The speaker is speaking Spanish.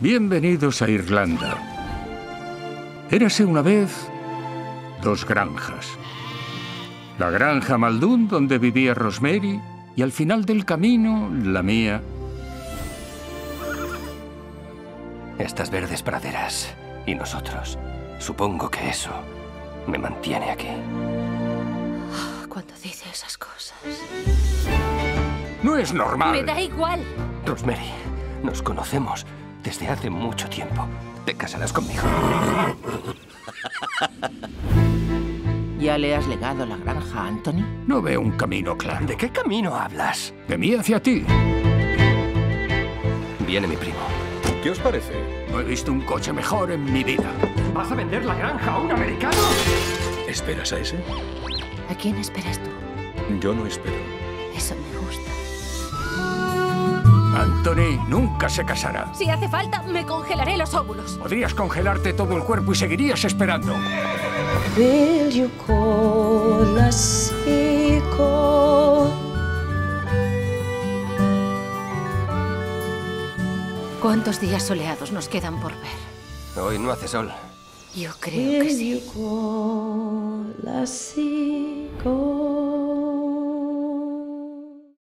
Bienvenidos a Irlanda. Érase una vez dos granjas. La granja Maldún, donde vivía Rosemary, y al final del camino, la mía. Estas verdes praderas y nosotros. Supongo que eso me mantiene aquí. Cuando dice esas cosas. No es normal. Me da igual. Rosemary, nos conocemos desde hace mucho tiempo. ¿Te casarás conmigo? ¿Ya le has legado la granja a Anthony? No veo un camino claro. ¿De qué camino hablas? De mí hacia ti. Viene mi primo. ¿Qué os parece? No he visto un coche mejor en mi vida. ¿Vas a vender la granja a un americano? ¿Esperas a ese? ¿A quién esperas tú? Yo no espero. Anthony nunca se casará. Si hace falta, me congelaré los óvulos. Podrías congelarte todo el cuerpo y seguirías esperando. Will you call us equal? ¿Cuántos días soleados nos quedan por ver? Hoy no hace sol. Yo creo que sí.